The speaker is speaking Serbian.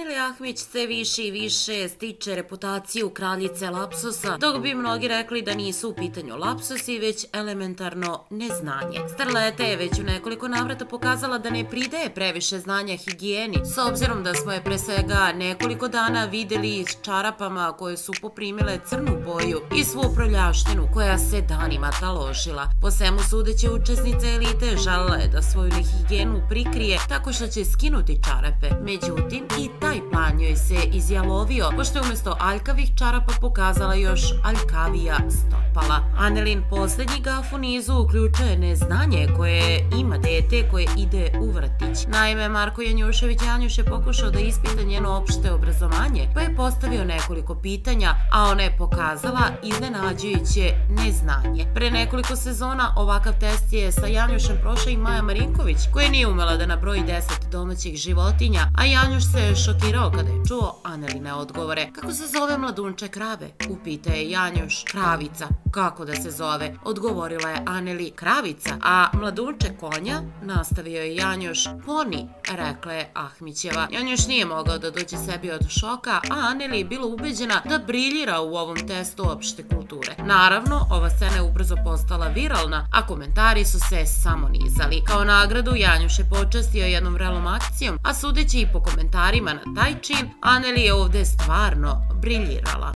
Aneli Ahmić sve više i više stiče reputaciju kraljice lapsosa, dok bi mnogi rekli da nisu u pitanju lapsosi, već elementarno neznanje. Starleta je već u nekoliko navrata pokazala da ne pridaje previše znanja higijeni, s obzirom da smo je pre svega nekoliko dana videli s čarapama koje su poprimile crnu boju i svu proljaštinu koja se danima taložila. Po svemu sudeće učesnice elite žalila je da svoju nehigijenu prikrije tako što će skinuti čarape. Međutim, i taj plan joj se izjalovio, pošto je umjesto aljkavih čarapa pokazala još aljkavija stopala. Anelin posljednji gaf u nizu uključuje neznanje koje ima dete koje ide u vrtić. Naime, Marko Janjušević Janjuš je pokušao da ispita njeno opšte obrazovanje, pa je postavio nekoliko pitanja, a ona je pokazala iznenađujuće neznanje. Pre nekoliko sezona ovakav test je sa Janjušem prošla i Maja Marinković, koja nije umela da nabroji 10 domaćih životinja, a Janjuš se šokirao kada je čuo Aneline odgovore. Kako se zove mladunče krave? Upita je Janjuš. Kravica. Kako da se zove? Odgovorila je Aneli. Kravica. A mladunče konja? Nastavio je Janjuš. Poni, rekla je Ahmićeva. Janjuš nije mogao da dođe sebi od šoka, a Aneli je bila ubeđena da briljira u ovom testu opšte kulture. Naravno, ova scena je ubrzo postala viralna, a komentari su se samo nizali. Kao nagradu, Janjuš je počastio jednom relom akcijom, a sudeći i po komentarima na taj čin, Aneli je ovde stvarno briljirala.